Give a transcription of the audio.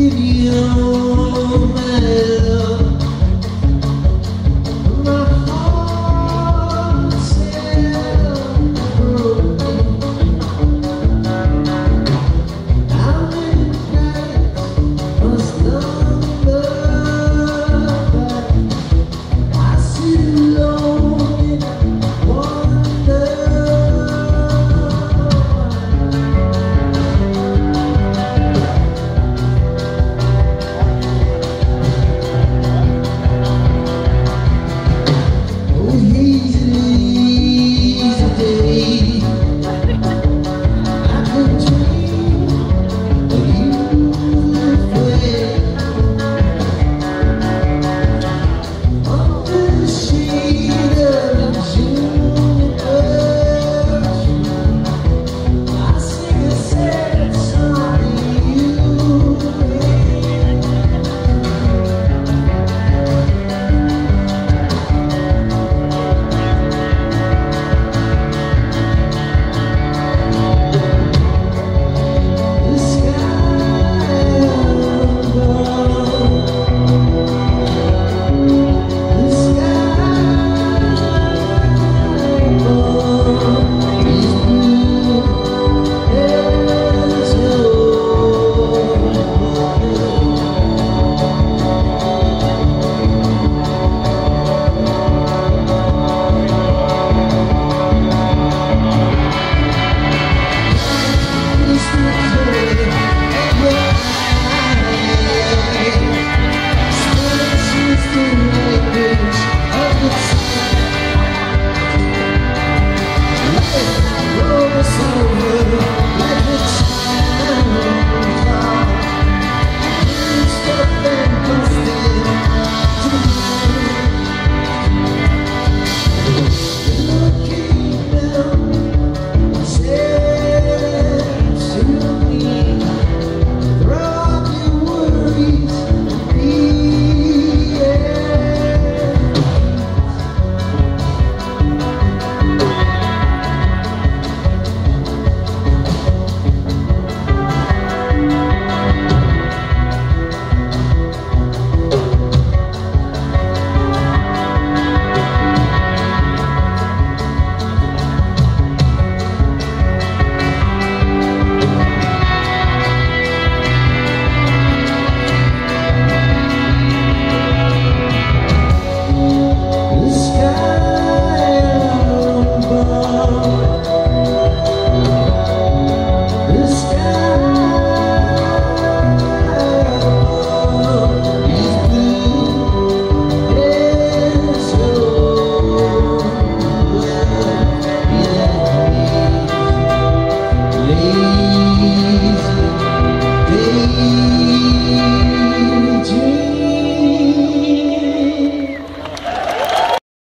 with you, my love.